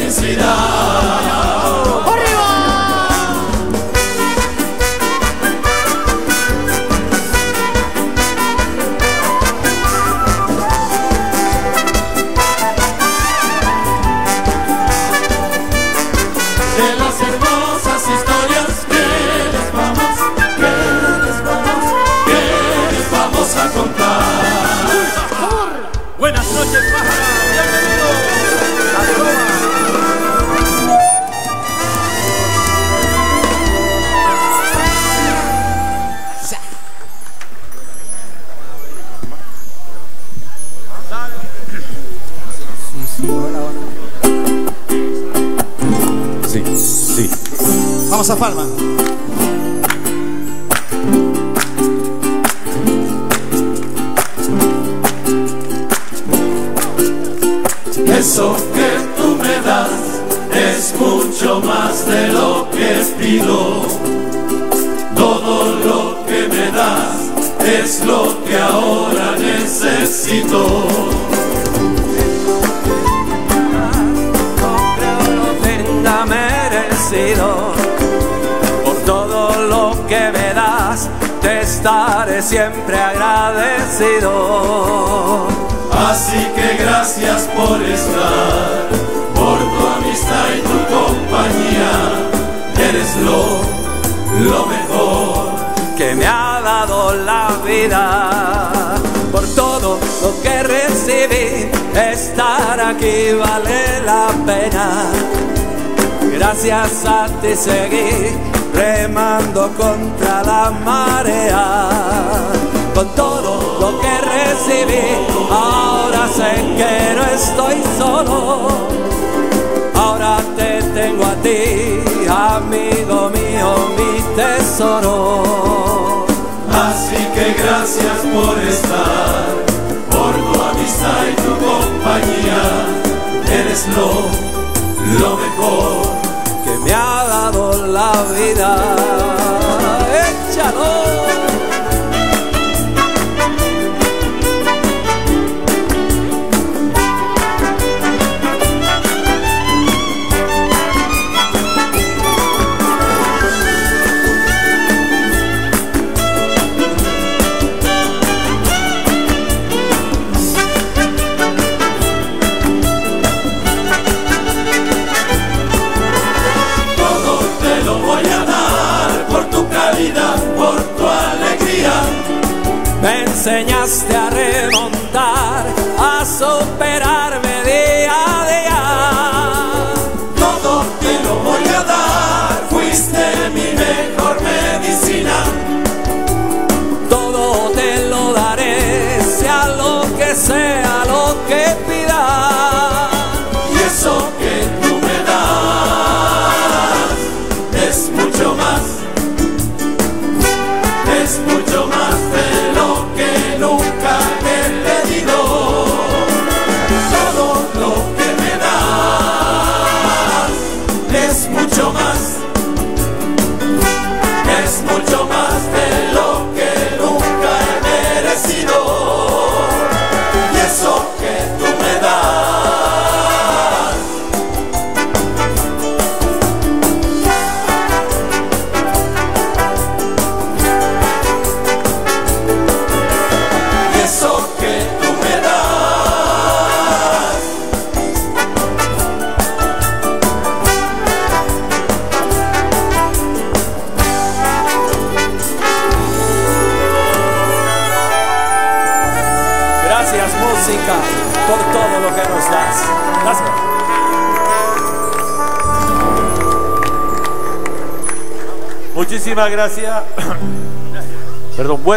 felicidad.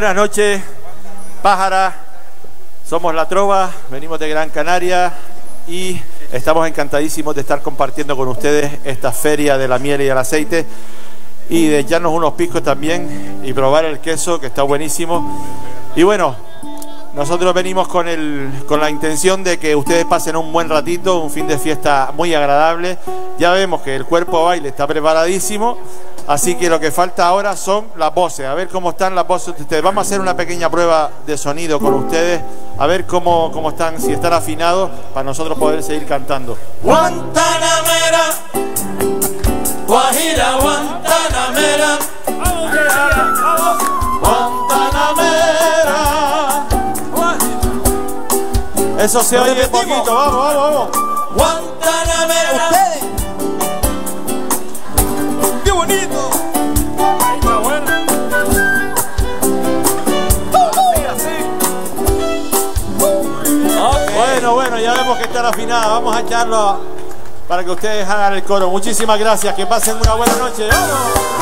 Buenas noches, Pájara. Somos La Trova, venimos de Gran Canaria y estamos encantadísimos de estar compartiendo con ustedes esta feria de la miel y el aceite y de echarnos unos piscos también y probar el queso que está buenísimo. Y bueno, nosotros venimos con, el, con la intención de que ustedes pasen un buen ratito, un fin de fiesta muy agradable. Ya vemos que el cuerpo baile está preparadísimo, así que lo que falta ahora son las voces, a ver cómo están las voces de ustedes. Vamos a hacer una pequeña prueba de sonido con ustedes, a ver cómo, cómo están, si están afinados, para nosotros poder seguir cantando. Guantanamera, Guajira, Guantanamera, Guantanamera. Eso se oye poquito, vamos, vamos, vamos. Que están afinadas. Vamos a echarlo para que ustedes hagan el coro. Muchísimas gracias. Que pasen una buena noche. ¡Vamos!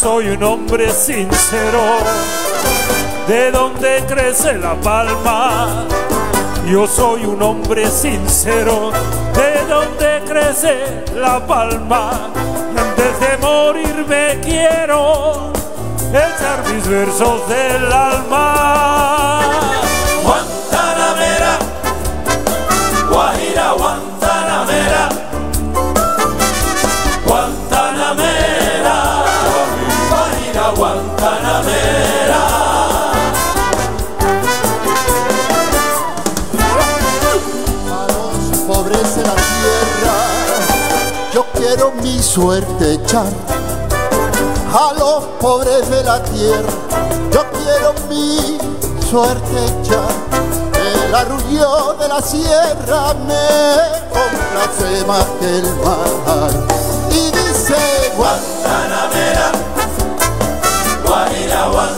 Soy un hombre sincero, de donde crece la palma. Yo soy un hombre sincero, de donde crece la palma. Y antes de morir me quiero echar mis versos del alma. Suerte echar. A los pobres de la tierra, yo quiero mi suerte echar. El arrullo de la sierra me complace más que el mar. Y dice Guantanamera, Guajira, Guantanamera,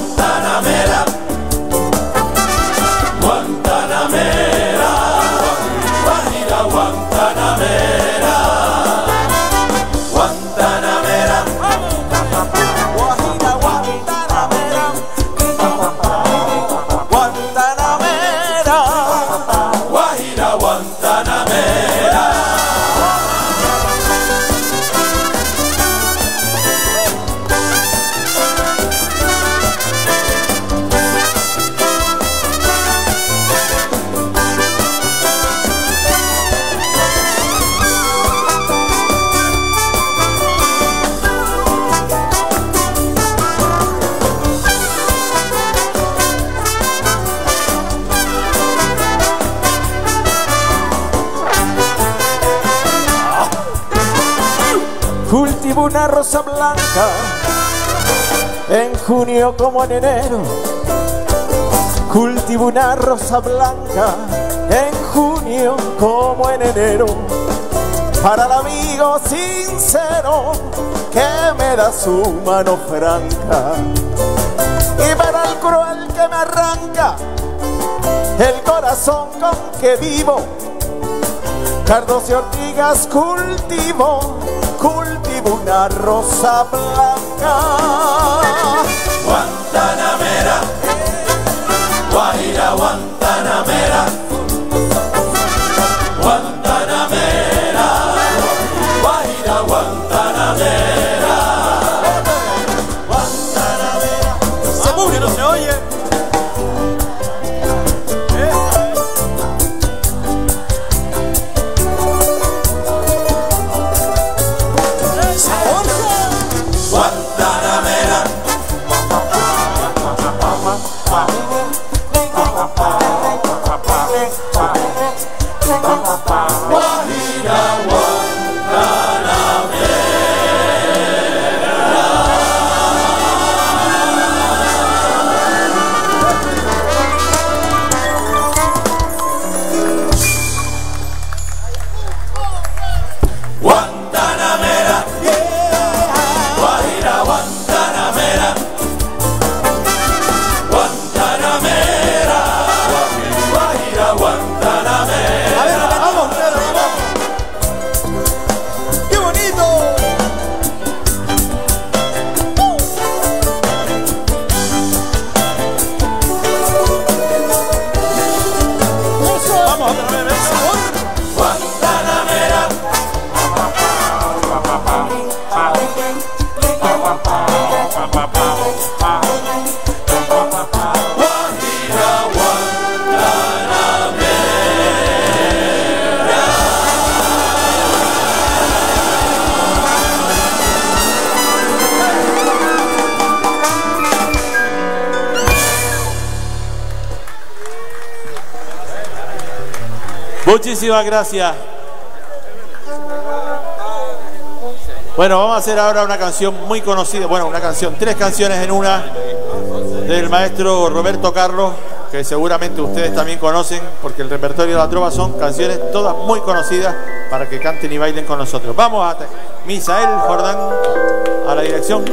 junio como en enero. Cultivo una rosa blanca en junio como en enero. Para el amigo sincero que me da su mano franca. Y para el cruel que me arranca el corazón con que vivo. Cardos y ortigas cultivo, cultivo una rosa blanca. Guantanamera, Guajira, Guantanamera, Muchísimas gracias. Bueno, vamos a hacer ahora una canción muy conocida, bueno, una canción, tres canciones en una del maestro Roberto Carlos, que seguramente ustedes también conocen, porque el repertorio de la trova son canciones todas muy conocidas para que canten y bailen con nosotros. Vamos a Misael Jordán a la dirección.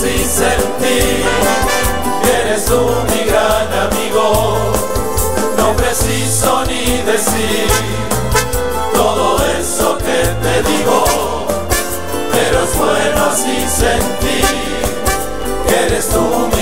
Así sentir eres tú mi gran amigo. No preciso ni decir todo eso que te digo, pero es bueno así sentir eres tú mi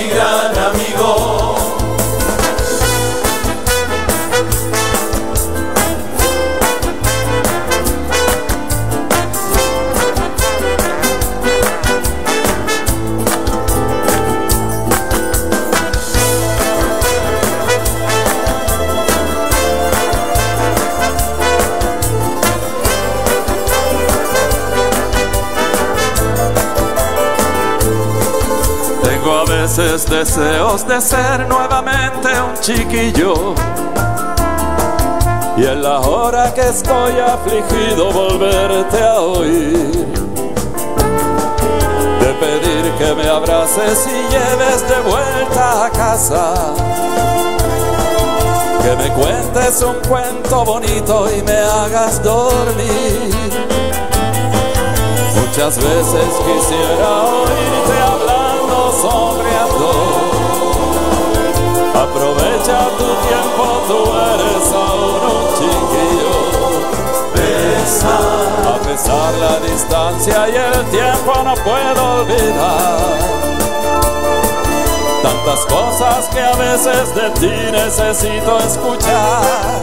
deseos de ser nuevamente un chiquillo. Y en la hora que estoy afligido volverte a oír. De pedir que me abraces y lleves de vuelta a casa. Que me cuentes un cuento bonito y me hagas dormir. Muchas veces quisiera oírte hablando Aprovecha tu tiempo, tú eres aún un chiquillo. Besa, A pesar la distancia y el tiempo no puedo olvidar. Tantas cosas que a veces de ti necesito escuchar.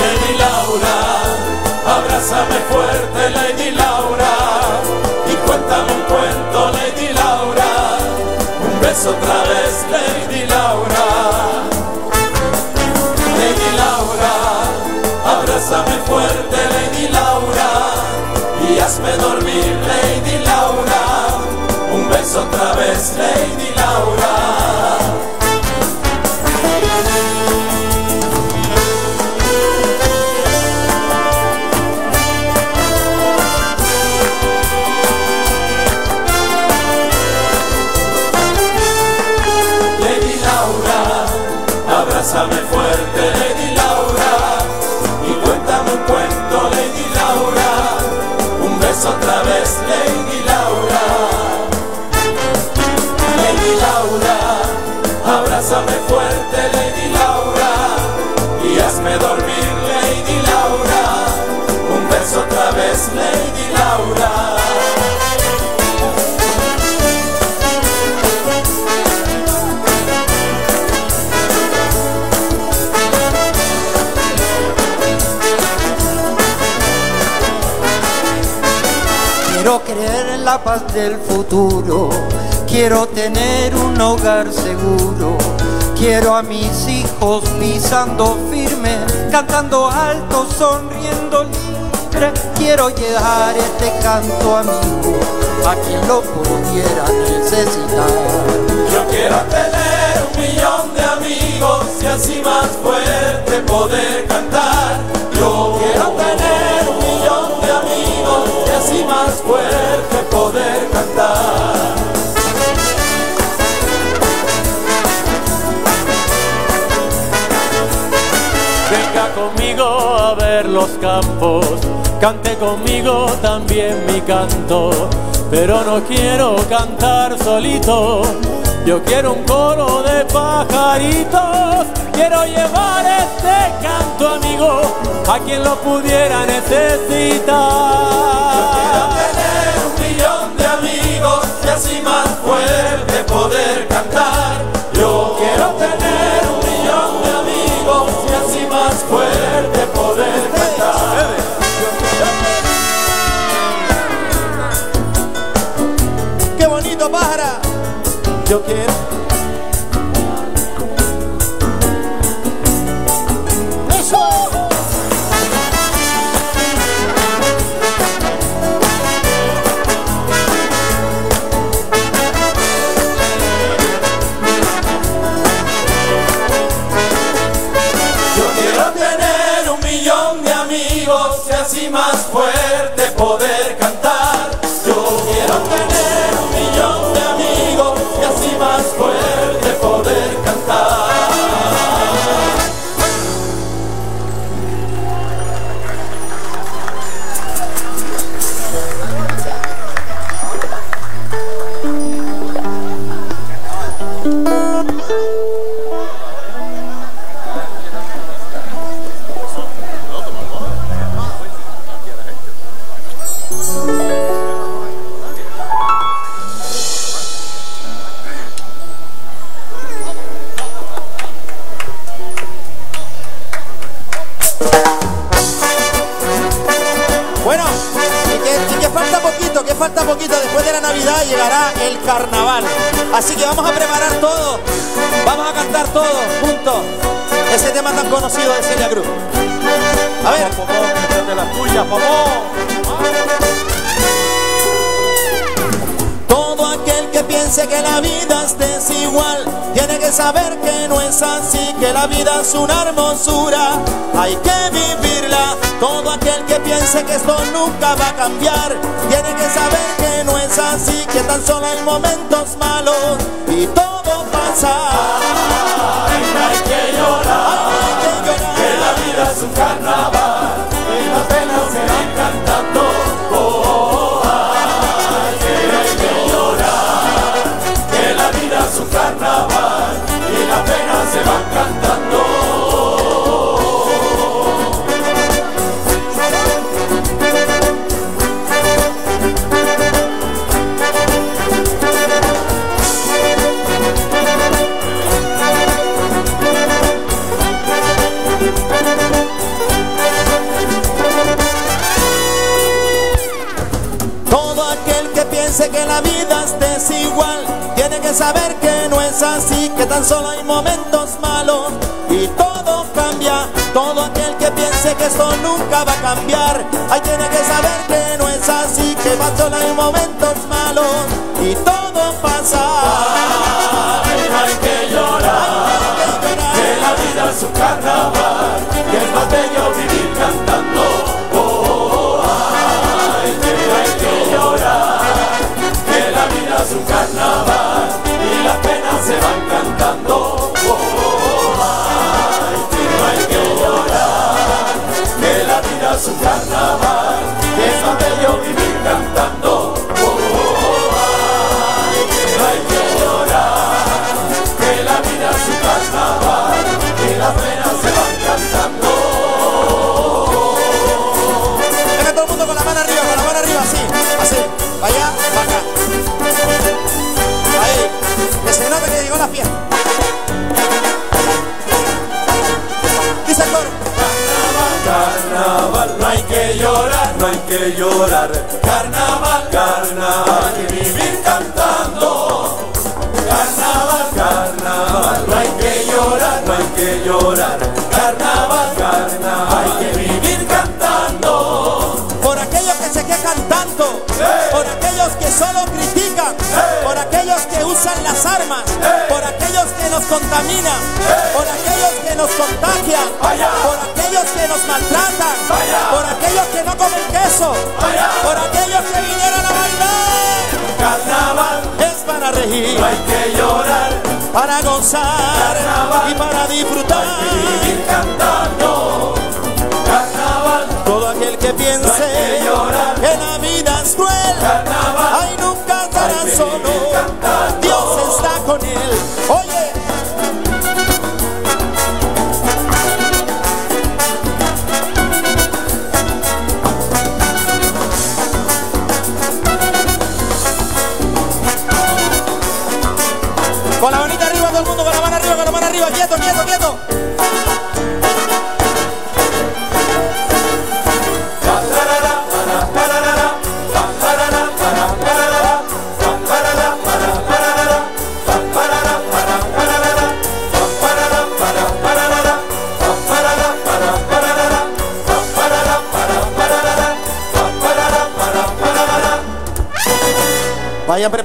Lady Laura, abrázame fuerte, Lady Laura, cuéntame un cuento, Lady Laura, un beso otra vez, Lady Laura. Lady Laura, abrázame fuerte, Lady Laura, y hazme dormir, Lady Laura, un beso otra vez, Lady Laura. del futuro. Quiero tener un hogar seguro. Quiero a mis hijos pisando firme, cantando alto, sonriendo libre. Quiero llevar este canto amigo a quien lo pudiera necesitar. Yo quiero tener un millón de amigos y así más fuerte poder cantar. Yo quiero tener más fuerte poder cantar. Venga conmigo a ver los campos, cante conmigo también mi canto, pero no quiero cantar solito yo quiero un coro de pajaritos, quiero llevar este canto amigo a quien lo pudiera necesitar. Yo quiero tener un millón de amigos y así más fuerte poder cantar. Yo quiero tener un millón de amigos y así más fuerte yo quiero.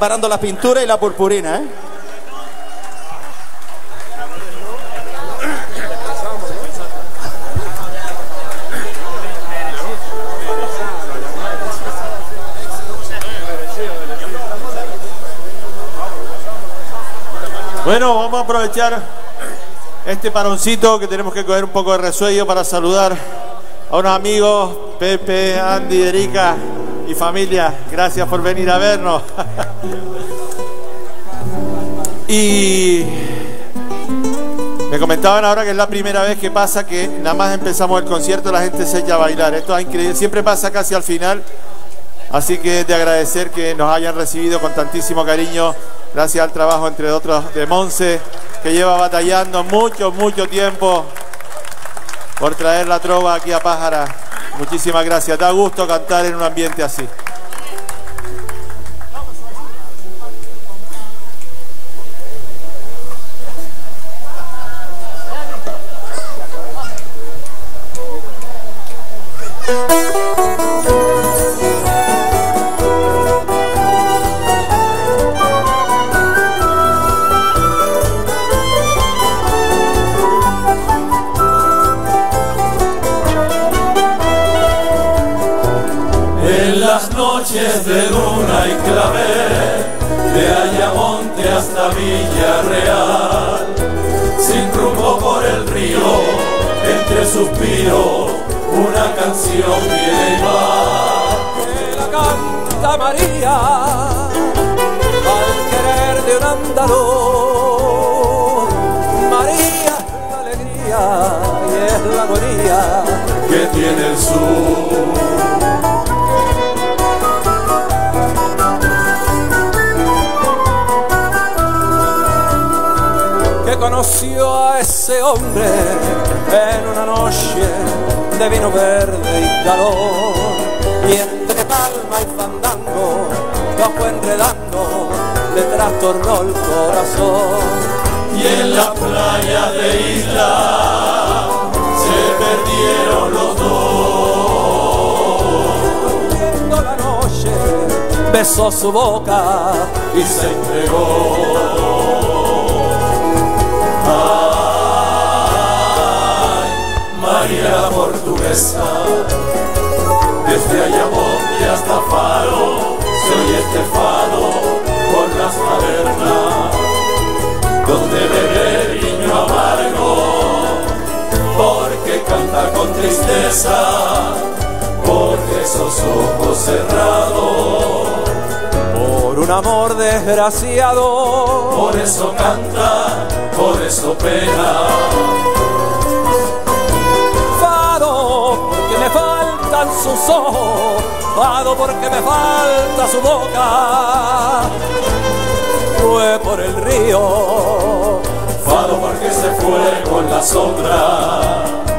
Preparando la pintura y la purpurina, ¿eh? Bueno, vamos a aprovechar este paroncito que tenemos que coger un poco de resuello para saludar a unos amigos, Pepe, Andy, Erika y familia. Gracias por venir a vernos. y me comentaban ahora que es la primera vez que pasa que nada más empezamos el concierto la gente se echa a bailar. Esto es increíble, siempre pasa casi al final. Así que de agradecer que nos hayan recibido con tantísimo cariño, gracias al trabajo entre otros de Monse, que lleva batallando mucho, mucho tiempo por traer la trova aquí a Pájara. Muchísimas gracias, da gusto cantar en un ambiente así. Desde Ayamonte hasta Faro, se oye este fado por las tabernas, donde bebe viño amargo, porque canta con tristeza, porque esos ojos cerrados por un amor desgraciado. por eso canta, por eso pena. Faltan sus ojos, fado porque me falta su boca. Fue por el río, Fado porque se fue con la sombra.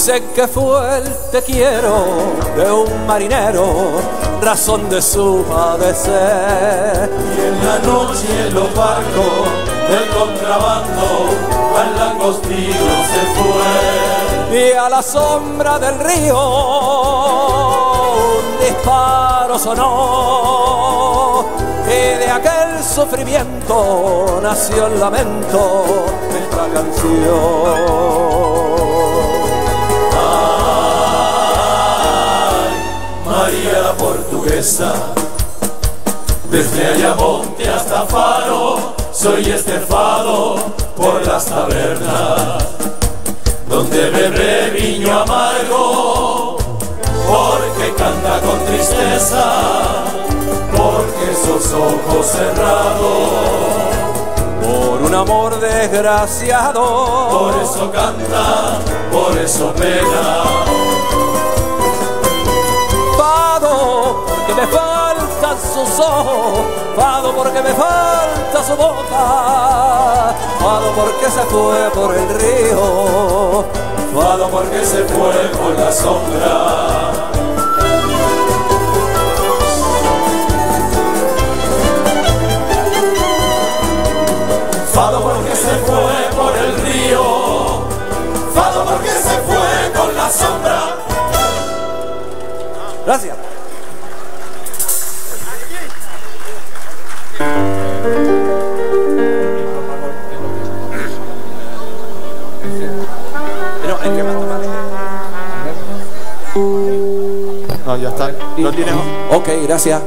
Dicen que fue el te quiero de un marinero, razón de su padecer. Y en la noche en los barcos del contrabando al langostino se fue. Y a la sombra del río un disparo sonó. Y de aquel sufrimiento nació el lamento de esta canción. Desde Ayamonte hasta Faro, soy estefado por las tabernas, donde bebe viño amargo, porque canta con tristeza, porque esos ojos cerrados, por un amor desgraciado, por eso canta, por eso pena. Me faltan sus ojos, Fado porque me falta su boca, Fado porque se fue por el río, Fado porque se fue por la sombra. Fado porque se fue por el río, Fado porque se fue con la sombra. Gracias. No, ya está. ¿Lo tienes? Ok, gracias.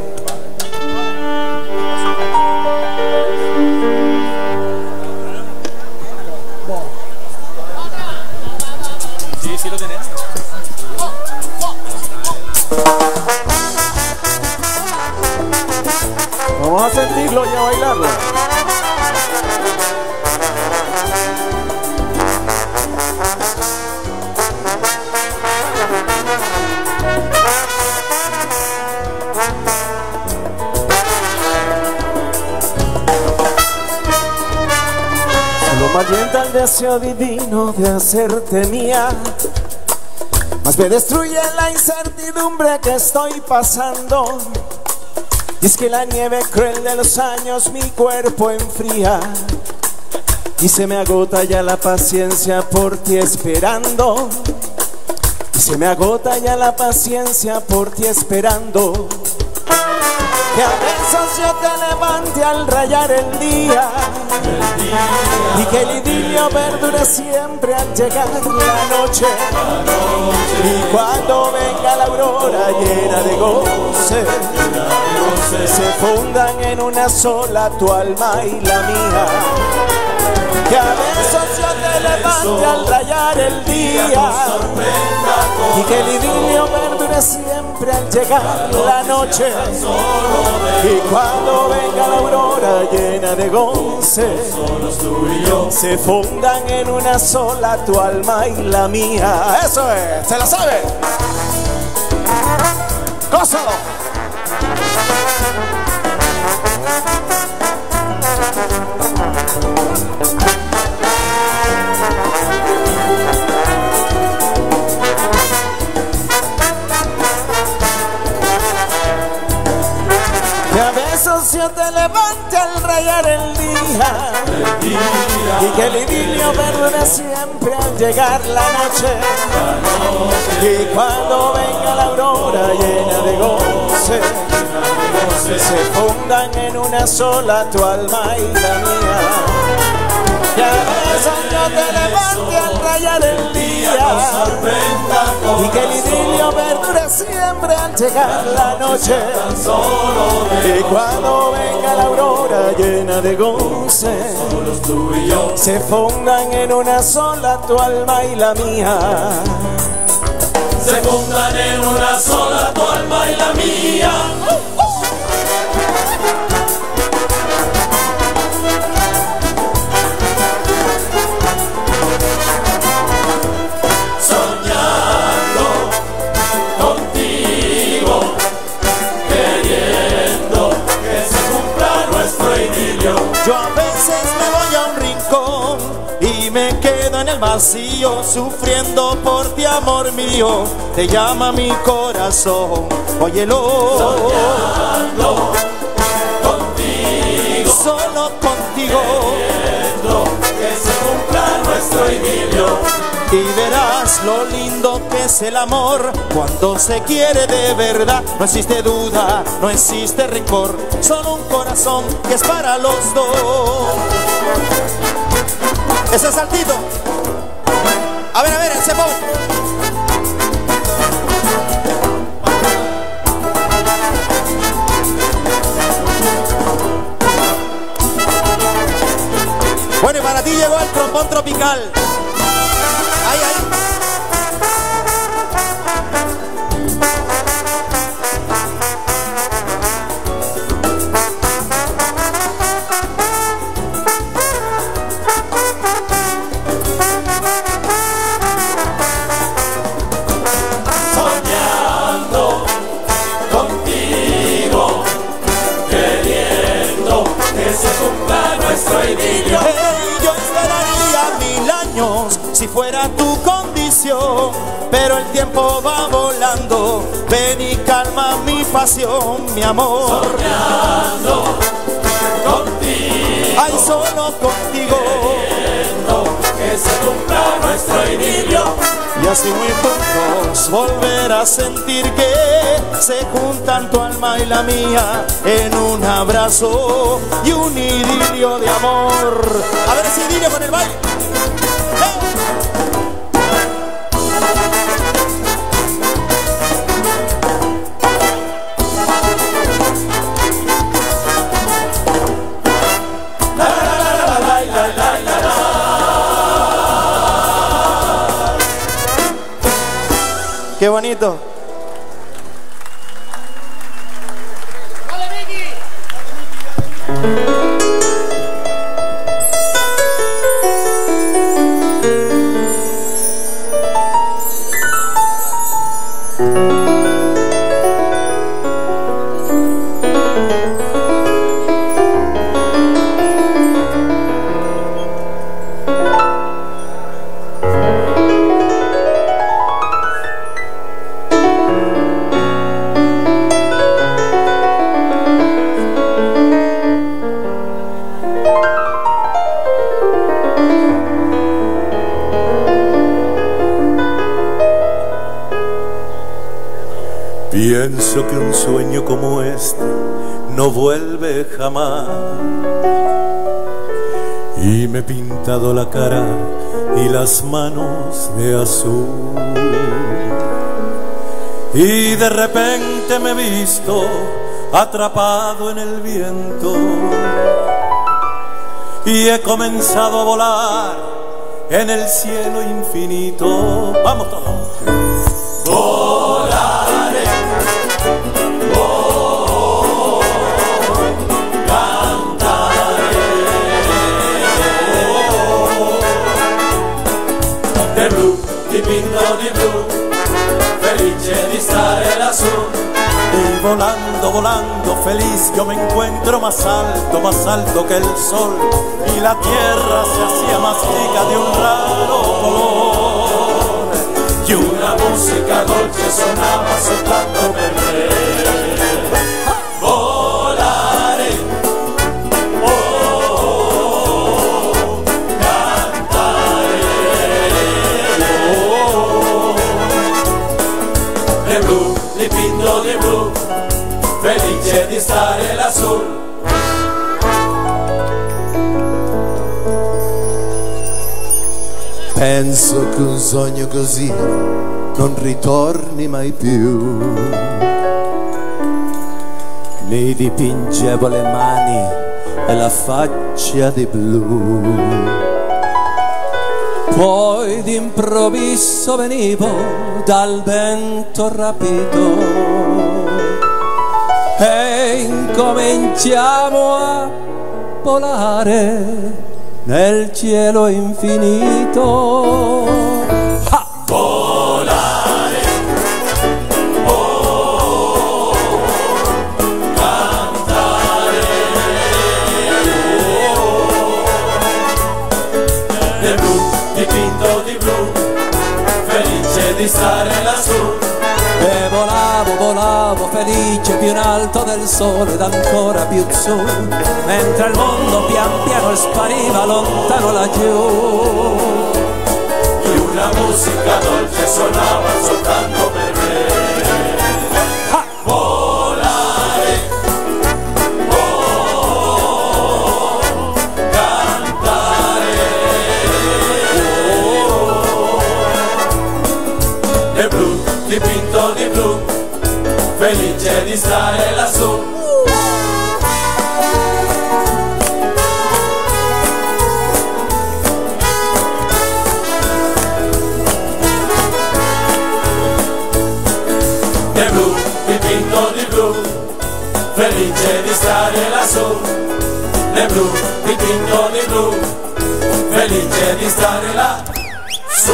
Deseo divino de hacerte mía. Más me destruye la incertidumbre que estoy pasando. Y es que la nieve cruel de los años mi cuerpo enfría. Y se me agota ya la paciencia por ti esperando. Y se me agota ya la paciencia por ti esperando. Que a veces yo te levante al rayar el día. Y que el idilio perdure siempre al llegar la noche. Y cuando venga la aurora llena de goce, se fundan en una sola tu alma y la mía. Que a besos yo te levante al rayar el día. Y que el idilio perdure siempre al llegar la noche. Y cuando venga la aurora llena de goce, se fundan en una sola tu alma y la mía. Eso es, ¿se la sabe? Gózalo. Yo te levante al rayar el día. Y que el idilio perdure siempre al llegar la noche. Y cuando venga la aurora llena de goce Se fundan en una sola tu alma y la mía Que a besos yo te levante al rayar el día. Y que el idilio perdure siempre al llegar la noche. Y cuando venga la aurora llena de goce, se fundan en una sola tu alma y la mía. Se fundan en una sola tu alma y la mía. Vacío, sufriendo por ti, amor mío, te llama mi corazón. Óyelo. Soñando contigo, Solo contigo. que se cumpla nuestro idilio. Y verás lo lindo que es el amor cuando se quiere de verdad. No existe duda, no existe rencor, solo un corazón que es para los dos. Ese saltito. A ver, a ver, ese pon. Bueno, y para ti llegó el trombón tropical. Pero el tiempo va volando. Ven y calma mi pasión, mi amor. Soñando contigo, Ay, solo contigo. que se cumpla nuestro idilio. Y así muy juntos volver a sentir que se juntan tu alma y la mía en un abrazo y un idilio de amor. A ver ese idilio con el baile. Qué bonito. Pienso que un sueño como este no vuelve jamás. Y me he pintado la cara y las manos de azul. Y de repente me he visto atrapado en el viento. Y he comenzado a volar en el cielo infinito. Vamos todos. Volando, feliz, yo me encuentro más alto, más alto que el sol. Y la tierra se hacía más rica de un raro color. Y una música dolce sonaba soltanto per Penso che un sogno così non ritorni mai più. Mi dipingevo le mani e la faccia di blu. Poi d'improvviso venivo dal vento rapito e incominciamo a volare nel cielo infinito. Volavo felice più in alto del sole ed ancora più su, mentre il mondo pian piano spariva lontano laggiù. E una musica dolce suonava soltanto per felice di stare lassù. È blu, dipinto di blu, felice di stare lassù. È blu, dipinto di blu, felice di stare lassù.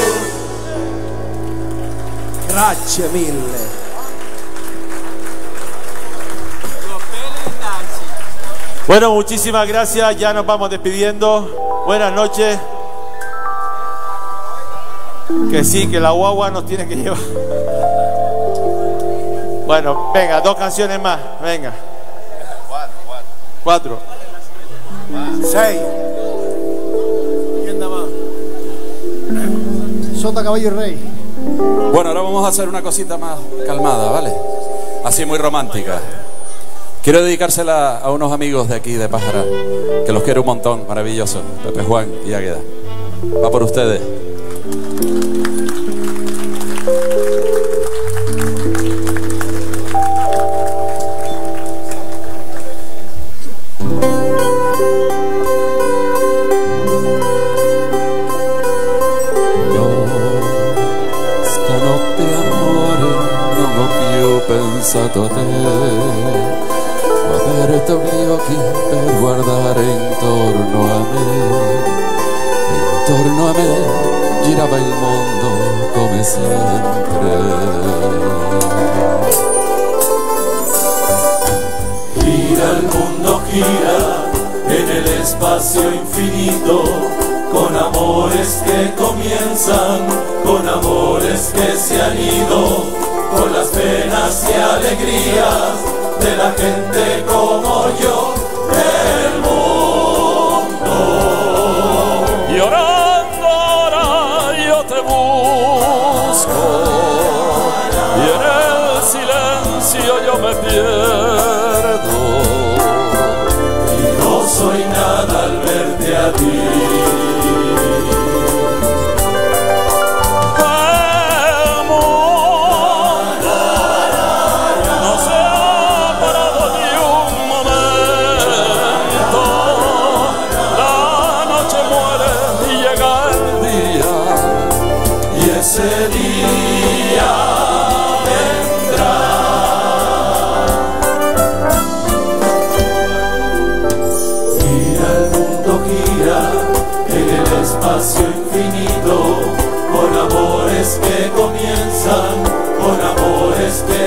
Grazie mille. Bueno, muchísimas gracias. Ya nos vamos despidiendo. Buenas noches. Que sí, que la guagua nos tiene que llevar. Bueno, venga, dos canciones más. Venga. Cuatro. Seis. ¿Quién da más? Sota, caballo y rey. Bueno, ahora vamos a hacer una cosita más calmada, ¿vale? Así muy romántica. Quiero dedicársela a unos amigos de aquí, de Pájara, que los quiero un montón, maravilloso. Pepe Juan y Águeda. Va por ustedes. Pensato aperto gli occhi per guardare intorno a me Intorno a me girava il mondo come sempre Gira el mundo, gira en el espacio infinito, con amores que comienzan, con amores que se han ido, con las penas y alegrías de la gente como yo, del mundo. Llorando ahora yo te busco y en el silencio yo me pierdo. Y no soy nada al verte a ti.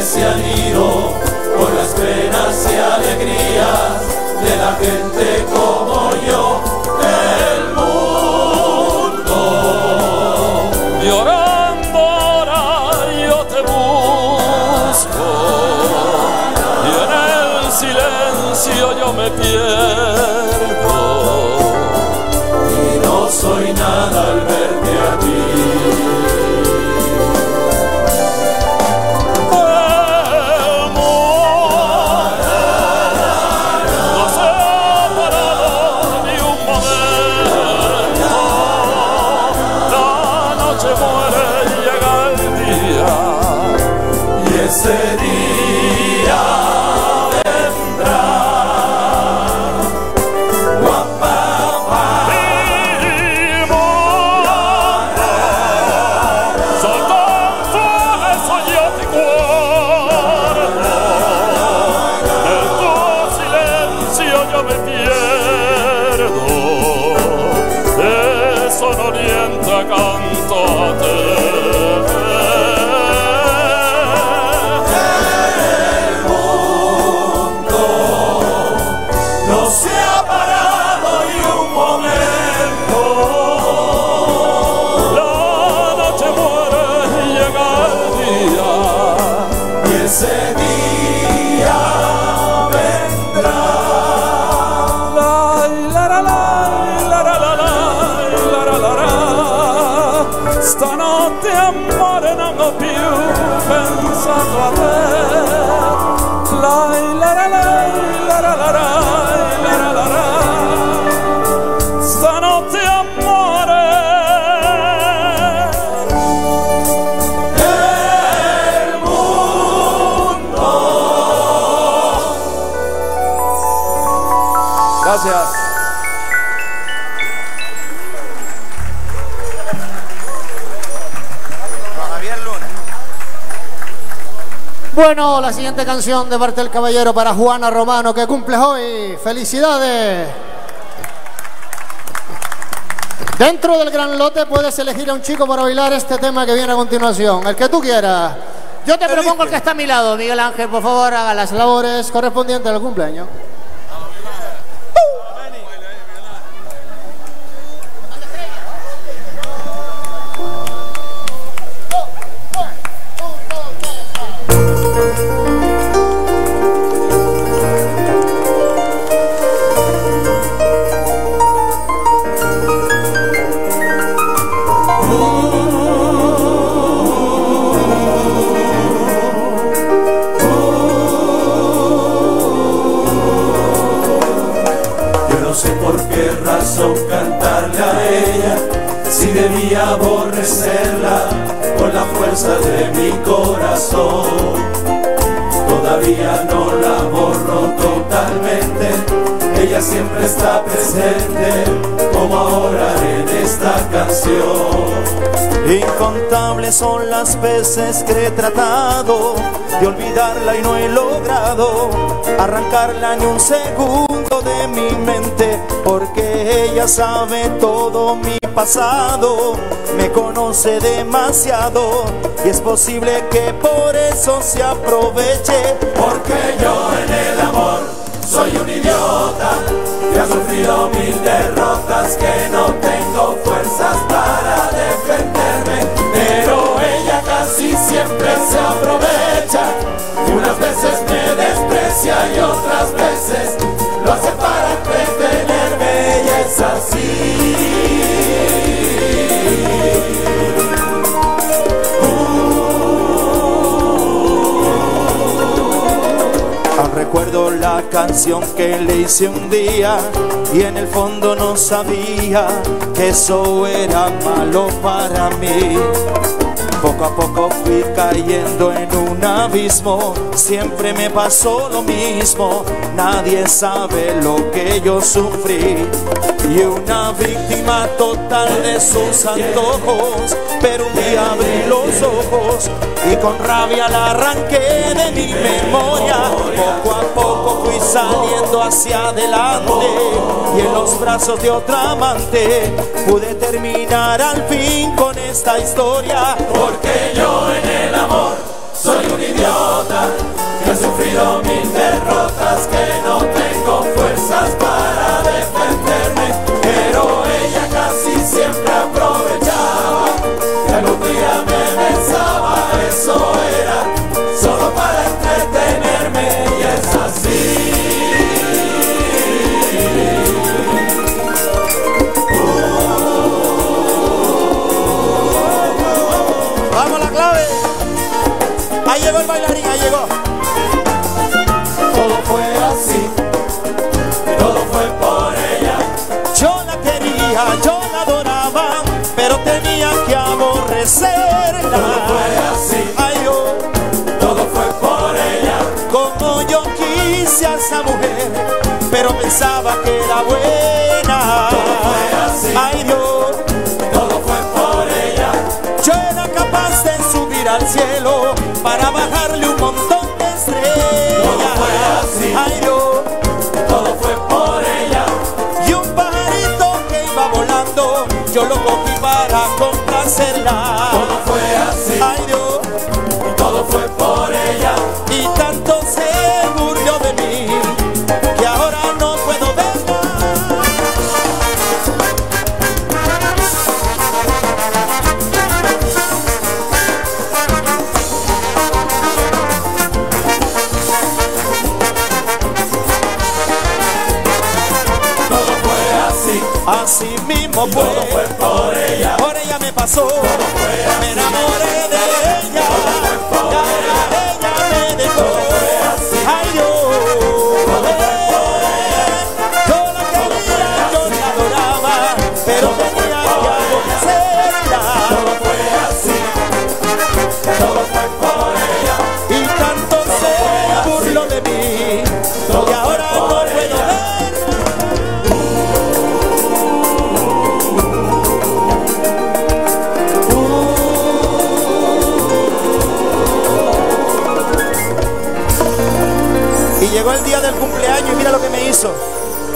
Se han ido, con las penas y alegrías de la gente como yo, del mundo. Llorando canción de parte del caballero para Juana Romano que cumple hoy. ¡Felicidades! Dentro del gran lote puedes elegir a un chico para bailar este tema que viene a continuación, el que tú quieras. Yo te propongo el que está a mi lado, Miguel Ángel, por favor, haga las labores correspondientes al cumpleaños. Ni un segundo de mi mente porque ella sabe todo mi pasado, me conoce demasiado y es posible que por eso se aproveche Porque yo en el amor soy un idiota que ha sufrido mil derrotas, que no tengo fuerzas para defenderme. Pero ella casi siempre se aprovecha. Unas veces me y otras veces lo hace para entretenerme y es Aún recuerdo la canción que le hice un día y en el fondo no sabía que eso era malo para mí. Poco a poco fui cayendo en un abismo, siempre me pasó lo mismo, nadie sabe lo que yo sufrí. Y una víctima total de sus antojos, pero un día abrí los ojos y con rabia la arranqué de mi memoria. Poco a poco fui saliendo hacia adelante y en los brazos de otra amante pude terminar al fin con esta historia. Porque yo en el amor soy un idiota que ha sufrido mil esa mujer, pero pensaba que era buena. Ay, Dios, Todo fue por ella, yo era capaz de subir al cielo para bajarle un pasó. Me enamoré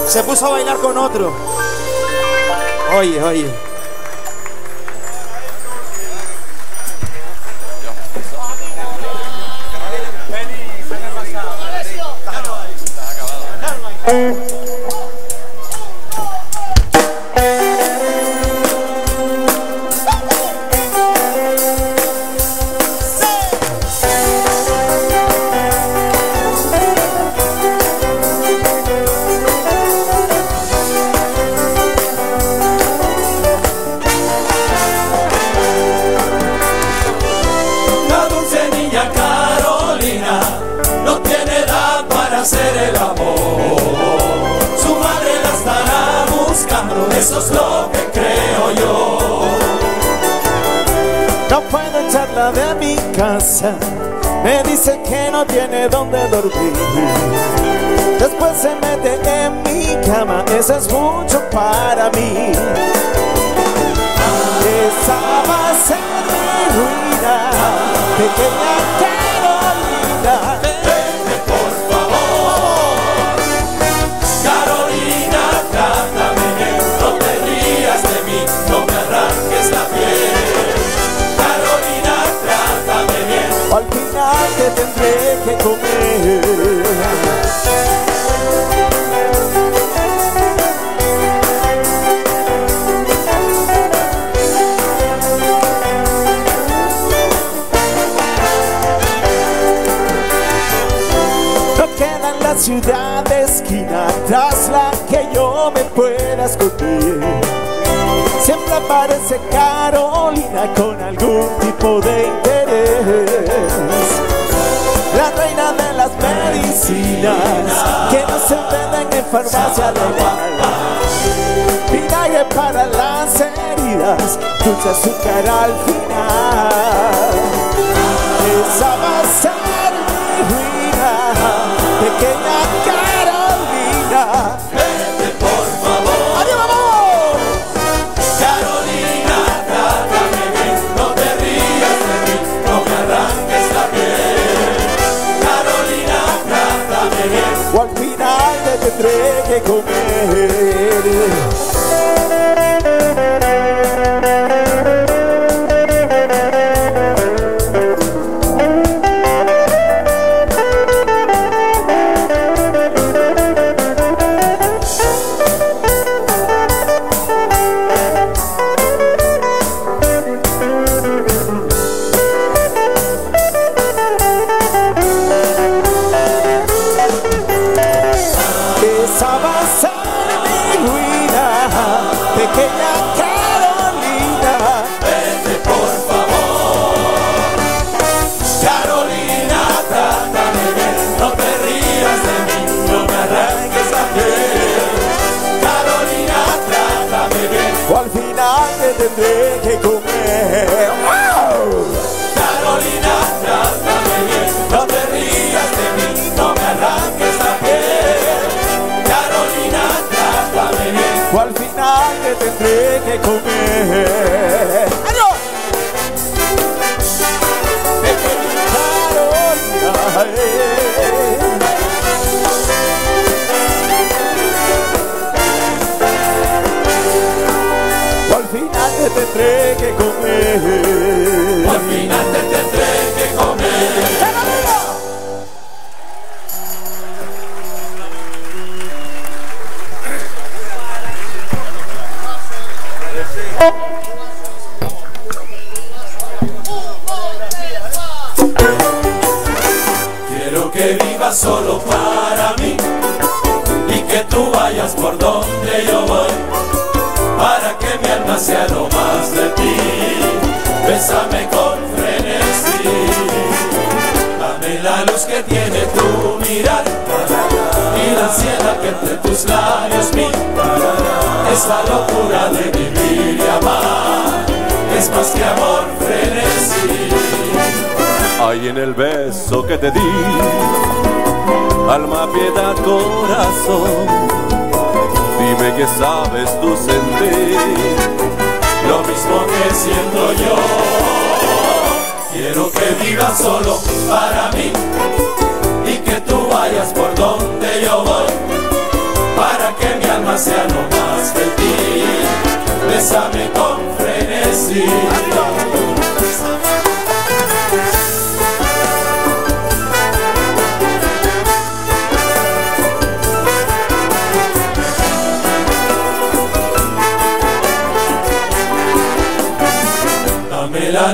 Se puso a bailar con otro. Oye, oye.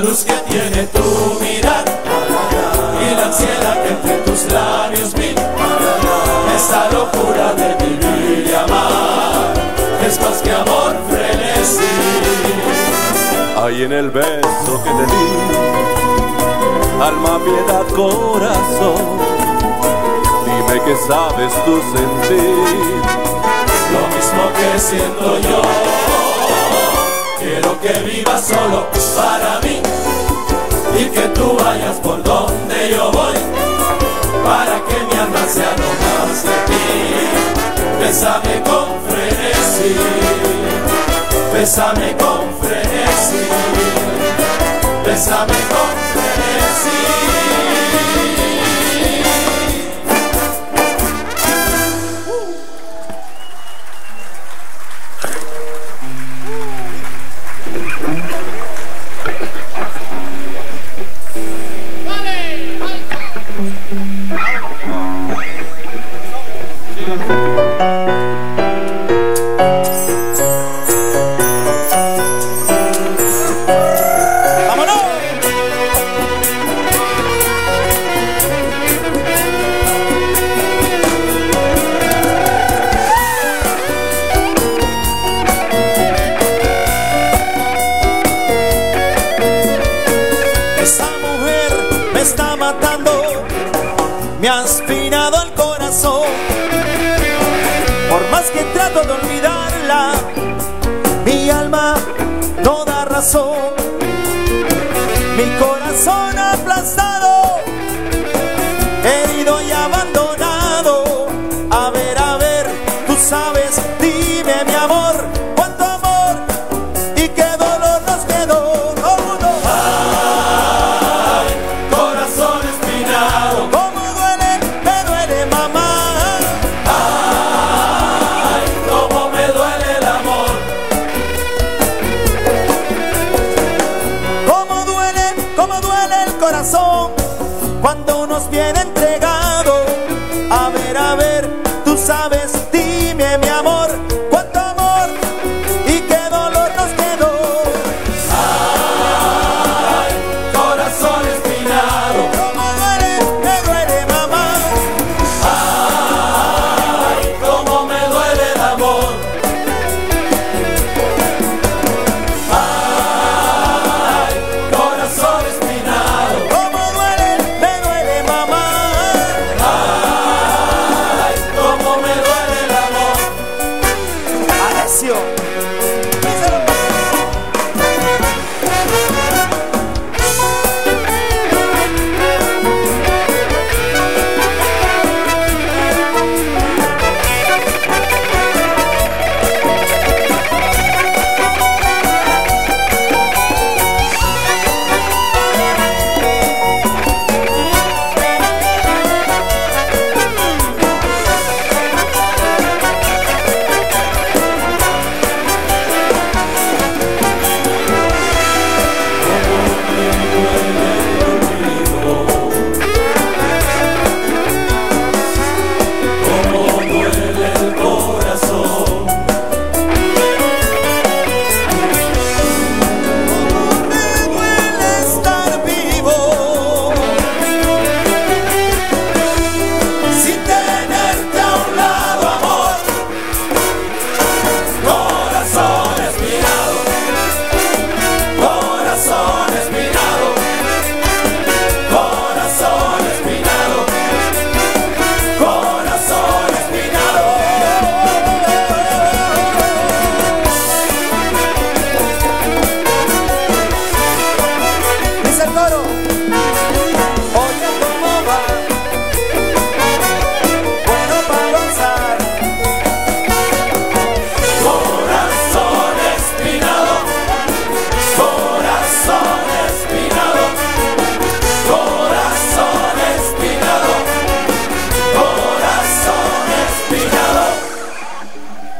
Luz que tiene tu mirada y la ansiedad que entre tus labios vi. Esa locura de vivir y amar es más que amor frenesí. Hay en el beso que te di, alma, piedad, corazón. Dime que sabes tú sentir. Lo mismo que siento yo. Quiero que vivas solo para mí y que tú vayas por donde yo voy para que mi alma sea no más de ti. Bésame con frenesí, bésame con frenesí, bésame con frenesí.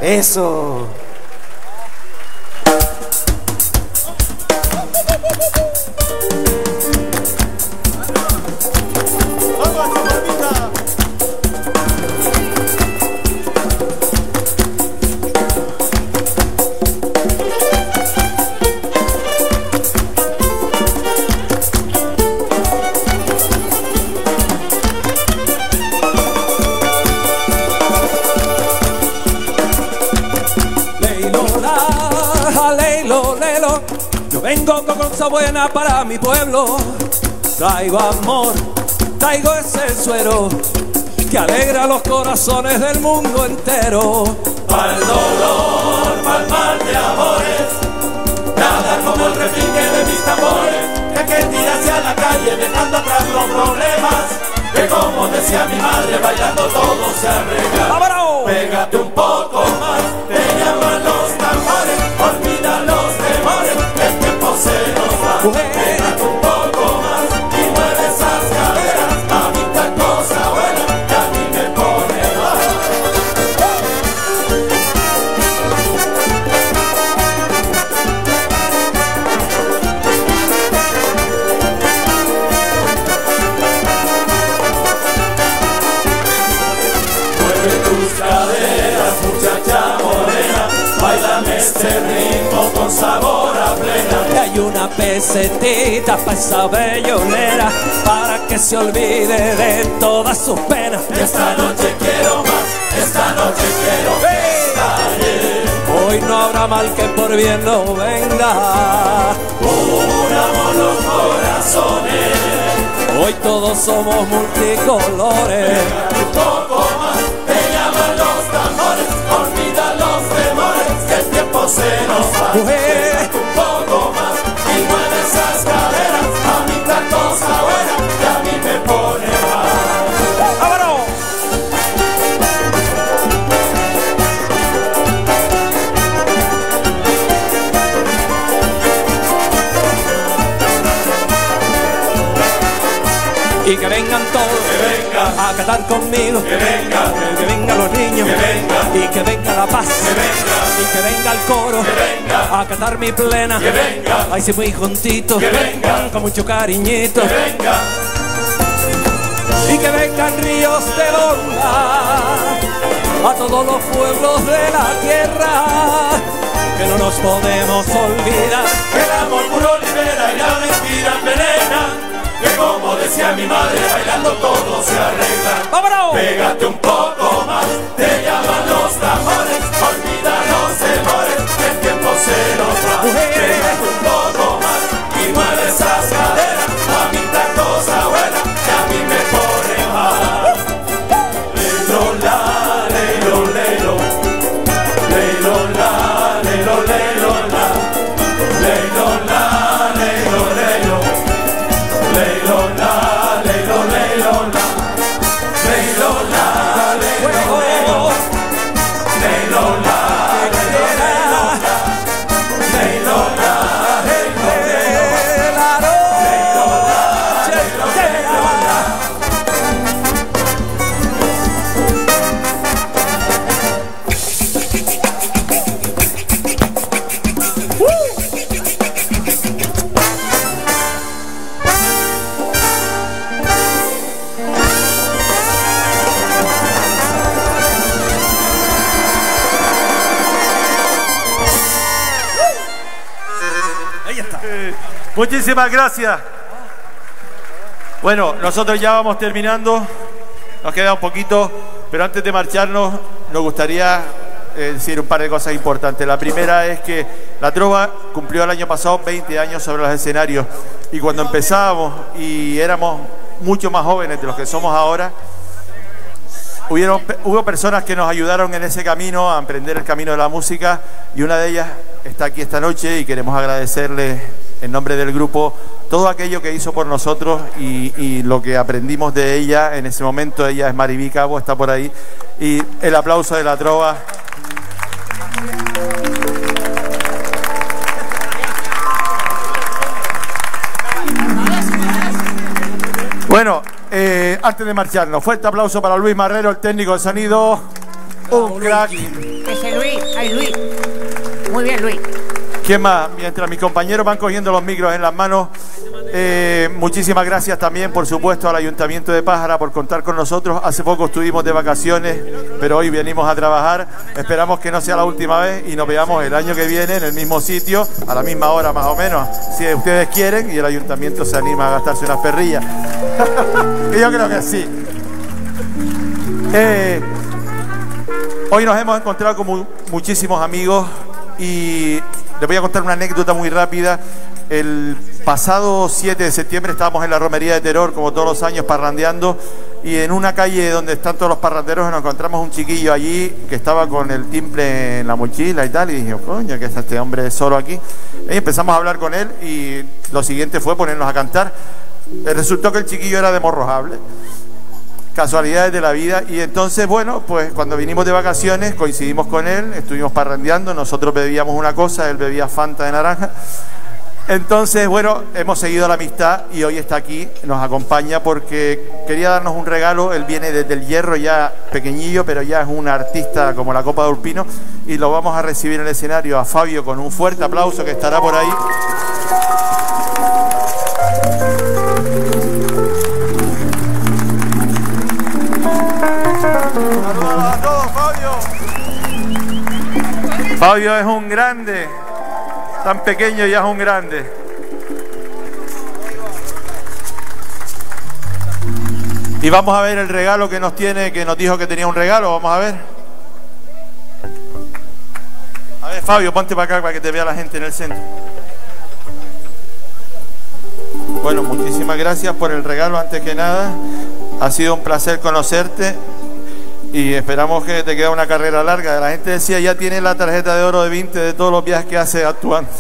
Eso. Yo vengo con cosa buena para mi pueblo. Traigo amor, traigo ese suero que alegra los corazones del mundo entero. Para el dolor, para el mal de amores, nada como el repique de mis tambores, que que tira hacia la calle dejando atrás los problemas, que como decía mi madre, bailando todo se arregla. Pégate un poco más, te llaman los nos va. Pesetita para esa bellonera para que se olvide de todas sus penas. Esta noche quiero más, esta noche quiero fiesta. Hoy no habrá mal que por bien no venga. Unamos los corazones, Hoy todos somos multicolores. un poco más, te llaman los tambores, olvida los temores, que el tiempo se nos va. Mujer. Un poco más esas caderas, mamita cosa buena, que a mí me pone mal. Y que vengan todos a cantar conmigo. Que venga, Que vengan los niños. Que venga. Y que venga la paz. que venga, Y que venga el coro. Que venga. A cantar mi plena. Que venga. Ahí sí muy juntitos. Que venga. Con mucho cariñito. que venga. y que vengan ríos de onda a todos los pueblos de la tierra que no nos podemos olvidar Que el amor puro libera y la mentira envenena. Que como decía mi madre, bailando todo se arregla. ¡Vámonos! Pégate un poco más, te llaman los tambores, olvida los temores, que el tiempo se nos va. Pégate un poco más y mueve esas caderas, mamita cosa buena, Muchísimas gracias. Bueno, nosotros ya vamos terminando. Nos queda un poquito, pero antes de marcharnos, nos gustaría eh, decir un par de cosas importantes. La primera es que la Trova cumplió el año pasado 20 años sobre los escenarios y cuando empezábamos y éramos mucho más jóvenes de los que somos ahora, hubieron, hubo personas que nos ayudaron en ese camino a emprender el camino de la música y una de ellas está aquí esta noche y queremos agradecerle en nombre del grupo todo aquello que hizo por nosotros y, y lo que aprendimos de ella en ese momento. Ella es Mariví Cabo, está por ahí. Y el aplauso de la trova. Bueno, eh, antes de marcharnos, fuerte aplauso para Luis Marrero, el técnico de sonido. Un crack. Ese Luis, ay Luis. Muy bien, Luis. ¿Quién más? Mientras mis compañeros van cogiendo los micros en las manos, eh, muchísimas gracias también, por supuesto, al Ayuntamiento de Pájara por contar con nosotros. Hace poco estuvimos de vacaciones, pero hoy venimos a trabajar. Esperamos que no sea la última vez y nos veamos el año que viene en el mismo sitio, a la misma hora más o menos, si ustedes quieren y el Ayuntamiento se anima a gastarse unas perrillas. yo creo que sí. Eh, hoy nos hemos encontrado con mu- muchísimos amigos y les voy a contar una anécdota muy rápida. El pasado 7 de septiembre estábamos en la romería de Terror, como todos los años, parrandeando. Y en una calle donde están todos los parranderos nos encontramos un chiquillo allí que estaba con el timple en la mochila y tal. Y dije, coño, que está este hombre solo aquí. Y empezamos a hablar con él y lo siguiente fue ponernos a cantar. Eh, Resultó que el chiquillo era de Morrojable casualidades de la vida. Y entonces, bueno, pues cuando vinimos de vacaciones coincidimos con él, estuvimos parrandeando, nosotros bebíamos una cosa, él bebía Fanta de naranja. Entonces, bueno, hemos seguido la amistad y hoy está aquí, nos acompaña porque quería darnos un regalo. Él viene desde el hierro ya pequeñillo, pero ya es un artista como la Copa de Urpino y lo vamos a recibir en el escenario a Fabio con un fuerte aplauso que estará por ahí. Fabio es un grande, tan pequeño ya es un grande. Y vamos a ver el regalo que nos tiene, que nos dijo que tenía un regalo, vamos a ver. A ver, Fabio, ponte para acá para que te vea la gente en el centro. Bueno, muchísimas gracias por el regalo antes que nada. Ha sido un placer conocerte y esperamos que te quede una carrera larga. La gente decía, ya tiene la tarjeta de oro de 20 de todos los viajes que hace actuando.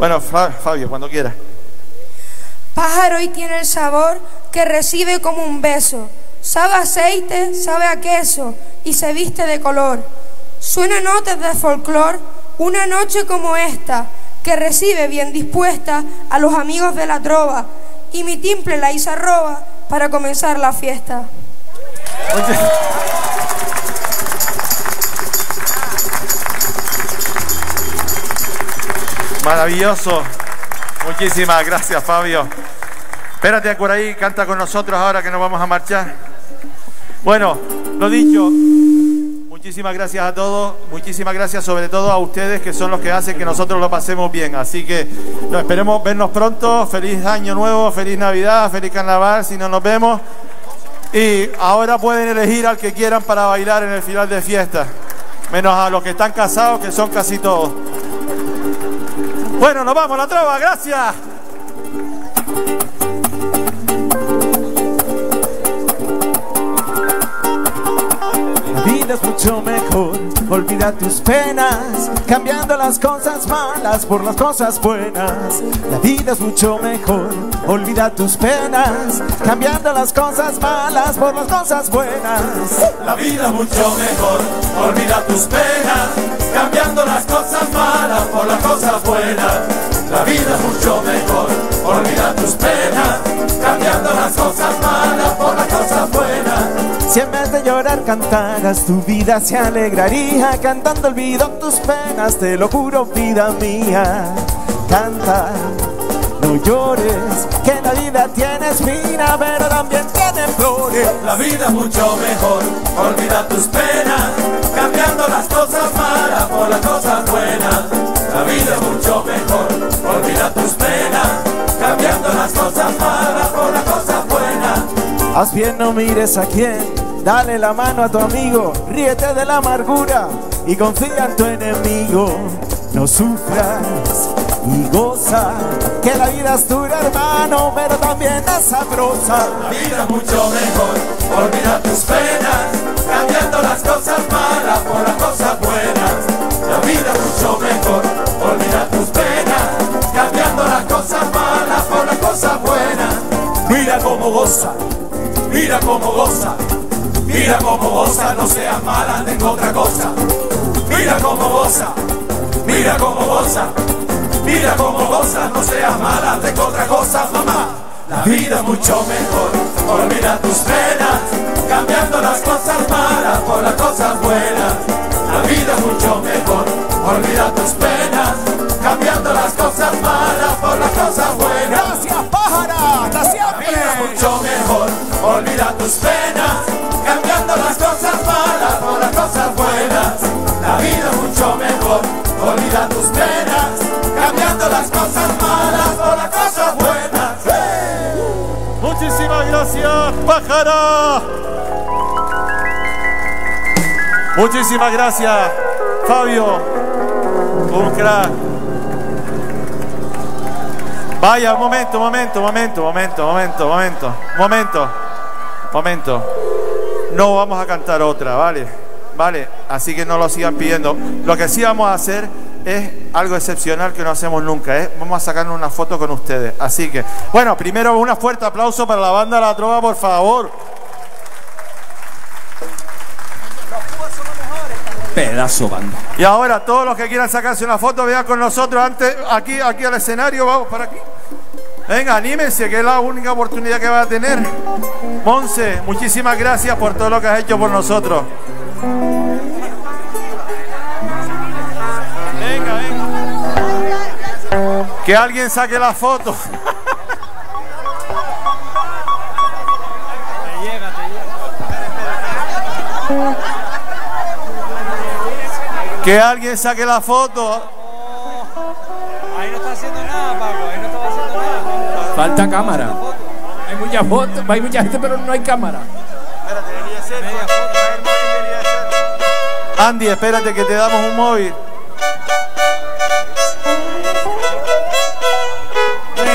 Bueno, Fa- Fabio, cuando quieras. Pájaro y tiene el sabor que recibe como un beso. Sabe a aceite, sabe a queso y se viste de color. Suena notas de folclor una noche como esta que recibe bien dispuesta a los amigos de la trova y mi timple la hizo arroba para comenzar la fiesta. Maravilloso. Muchísimas gracias, Fabio. Espérate por ahí, canta con nosotros ahora que nos vamos a marchar. Bueno, lo dicho, muchísimas gracias a todos, muchísimas gracias sobre todo a ustedes que son los que hacen que nosotros lo pasemos bien. Así que esperemos vernos pronto. Feliz año nuevo, feliz Navidad, feliz carnaval si no nos vemos. Y ahora pueden elegir al que quieran para bailar en el final de fiesta. Menos a los que están casados, que son casi todos. Bueno, nos vamos, la trova, gracias. La vida es mucho mejor, olvida tus penas, cambiando las cosas malas por las cosas buenas. La vida es mucho mejor, olvida tus penas, cambiando las cosas malas por las cosas buenas. La vida es mucho mejor, olvida tus penas, cambiando las cosas malas por las cosas buenas. La vida es mucho mejor, olvida tus penas, cambiando las cosas malas por las cosas buenas. Si en vez de llorar cantaras, tu vida se alegraría. Cantando olvido tus penas, te lo juro, vida mía. Canta, no llores, que la vida tiene espina, pero también tiene flores. La vida es mucho mejor, olvida tus penas, cambiando las cosas malas por las cosas buenas. La vida es mucho mejor, olvida tus penas, cambiando las cosas malas por las cosas buenas. Haz bien, no mires a quién, dale la mano a tu amigo, ríete de la amargura y confía en tu enemigo. No sufras y goza, que la vida es dura, hermano, pero también es sabrosa. La vida es mucho mejor, olvida tus penas, cambiando las cosas malas por las cosas buenas. La vida es mucho mejor, olvida tus penas, cambiando las cosas malas por las cosas buenas. Mira cómo goza, mira cómo goza, mira cómo goza, no seas mala, tengo otra cosa. Mira cómo goza, mira cómo goza, mira cómo goza, no seas mala, tengo otra cosa, mamá. La vida es mucho mejor, olvida tus penas, cambiando las cosas malas por las cosas buenas. La vida es mucho mejor, olvida tus penas, cambiando las cosas malas por las cosas buenas. Gracias, pájara. Hasta La vida es mucho mejor, olvida tus penas, cambiando las cosas malas por las cosas buenas. La vida es mucho mejor, olvida tus penas, las cosas malas por las cosas buenas. Muchísimas gracias, pájara. Muchísimas gracias, Fabio. Un crack. Vaya, momento, momento, momento, momento, momento, momento, momento, momento. No vamos a cantar otra, ¿vale? ¿Vale? Así que no lo sigan pidiendo. Lo que sí vamos a hacer es algo excepcional que no hacemos nunca, ¿eh? Vamos a sacarnos una foto con ustedes. Así que, bueno, primero un fuerte aplauso para la banda La Trova, por favor. Pedazo banda. Y ahora todos los que quieran sacarse una foto, vean con nosotros antes, aquí, aquí al escenario, vamos para aquí. Venga, anímense, que es la única oportunidad que va a tener. Monse, muchísimas gracias por todo lo que has hecho por nosotros. Que alguien saque la foto. Que alguien saque la foto. Ahí no está haciendo nada, Paco. Ahí no estaba haciendo nada. Falta cámara. Hay muchas fotos, hay mucha gente, pero no hay cámara. Andy, espérate que te damos un móvil.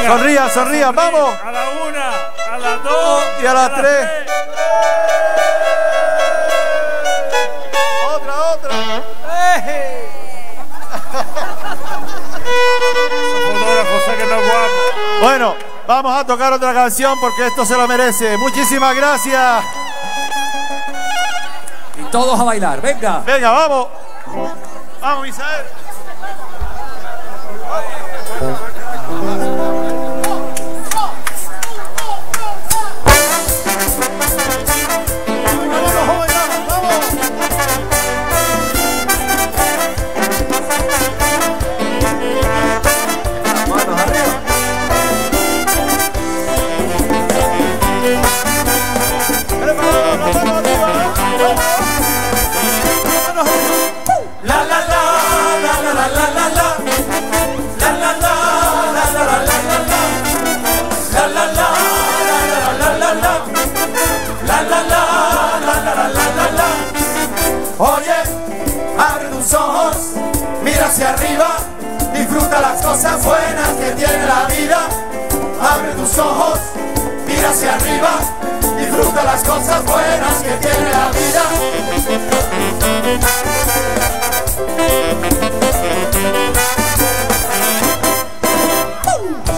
Sonría, sonría, vamos. A la una, a las dos Y a las tres. Otra, otra. Bueno, vamos a tocar otra canción porque esto se lo merece. Muchísimas gracias. Y todos a bailar, venga. Venga, vamos. Vamos, Misael. La disfruta las cosas buenas que tiene la vida. Abre tus ojos, mira hacia arriba, disfruta las cosas buenas que tiene la vida.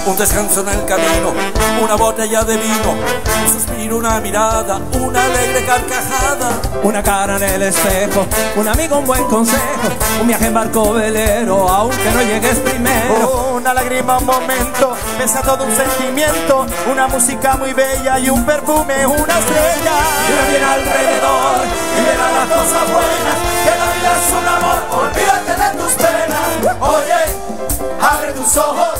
Un descanso en el camino, una botella de vino, un suspiro, una mirada, una alegre carcajada. Una cara en el espejo, un amigo, un buen consejo, un viaje en barco velero, aunque no llegues primero. Una lágrima, un momento, pensando de un sentimiento, una música muy bella y un perfume, una estrella. Mira bien alrededor y verás las cosas buenas, que la vida es un amor, olvídate de tus penas. Oye, abre tus ojos,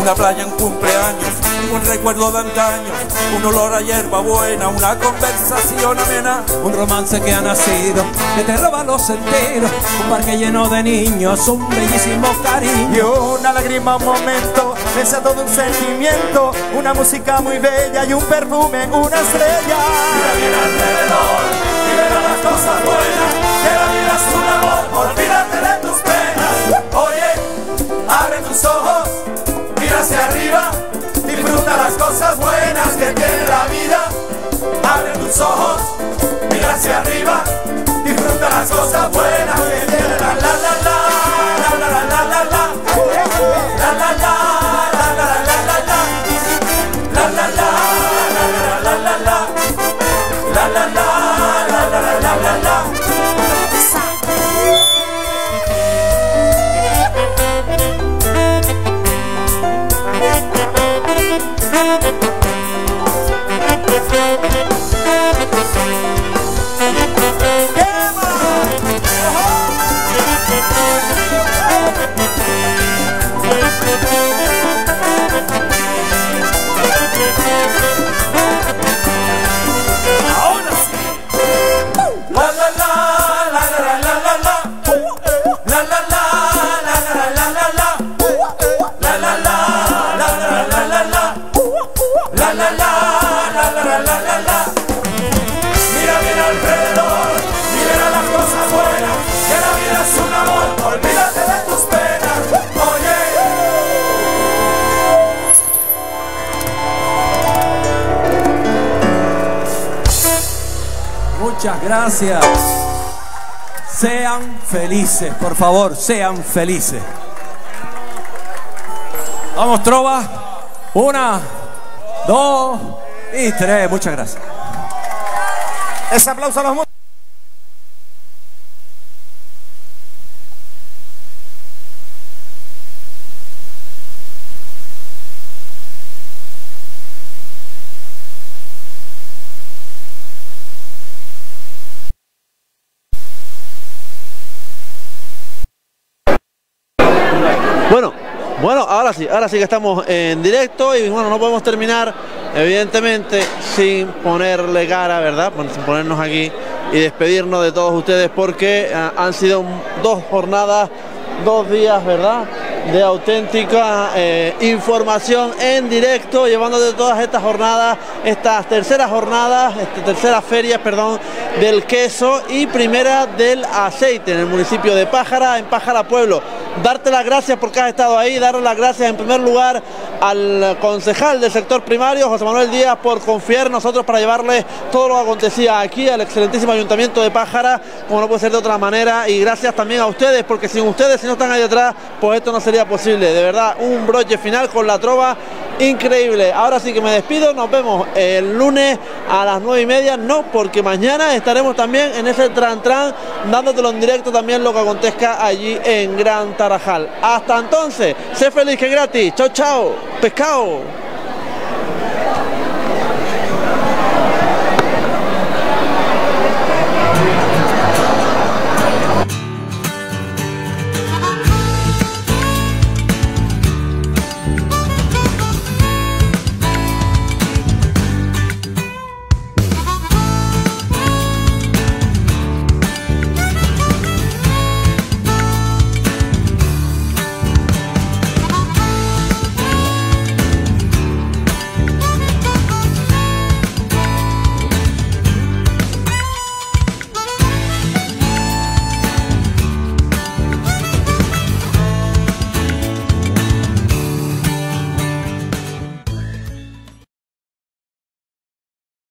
una playa en cumpleaños, un recuerdo de antaño, un olor a hierba buena, una conversación amena. Un romance que ha nacido, que te roba los sentidos, un parque lleno de niños, un bellísimo cariño. Y una lágrima, un momento, pesa todo un sentimiento, una música muy bella y un perfume, una estrella. Mira bien alrededor y verás las cosas buenas, las cosas buenas que tiene la vida. Abre tus ojos, mira hacia arriba, disfruta las cosas buenas que tiene la la la la gracias. Sean felices, por favor, sean felices. Vamos, trova. Una, dos y tres. Muchas gracias. Ese aplauso a los Bueno, ahora sí, ahora sí que estamos en directo y bueno, no podemos terminar evidentemente sin ponerle cara, ¿verdad? Sin ponernos aquí y despedirnos de todos ustedes porque ah, han sido dos jornadas, dos días, ¿verdad? De auténtica eh, información en directo, llevándote todas estas jornadas, estas terceras jornadas, esta tercera feria, perdón, del queso y primera del aceite en el municipio de Pájara, en Pájara Pueblo darte las gracias porque has estado ahí, darle las gracias en primer lugar al concejal del sector primario, José Manuel Díaz, por confiar en nosotros para llevarle todo lo que acontecía aquí al excelentísimo ayuntamiento de Pájara, como no puede ser de otra manera, y gracias también a ustedes, porque sin ustedes, si no están ahí detrás, pues esto no sería posible. De verdad, un broche final con la trova increíble. Ahora sí que me despido, nos vemos el lunes a las nueve y media, no, porque mañana estaremos también en ese tran tran, dándotelo en directo también lo que acontezca allí en Gran Tarajal. Hasta entonces, sé feliz que gratis. Chao, chao. Pescado.